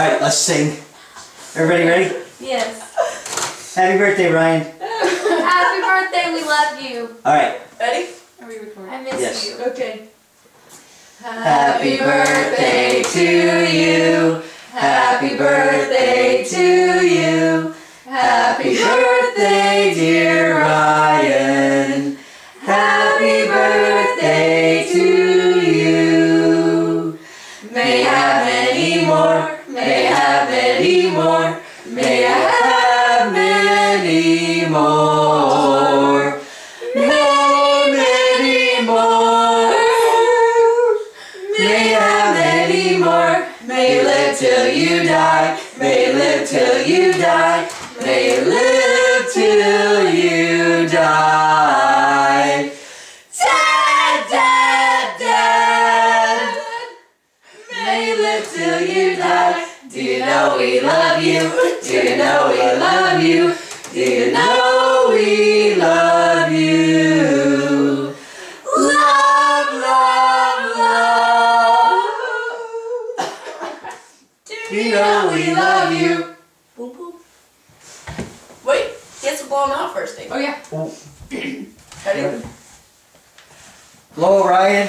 right, let's sing. Everybody ready? Yes. Happy birthday, Ryan. Happy birthday, we love you. All right. Ready? Are we recording? I miss Yes. you. Okay. Happy birthday to you. Happy birthday to you. Happy birthday, dear Ryan. Happy birthday more. Many, many more. May have many more. May live till you die. May live till you die. May live till you die. Dad, dad, dad. May live till you die. Do you know we love you? Do you know we love you? Do you know we love you? Love, love, love. Do you know we love you? Boom, boom. Wait, gets blown off first thing. Oh yeah. Ready? Hello, Ryan.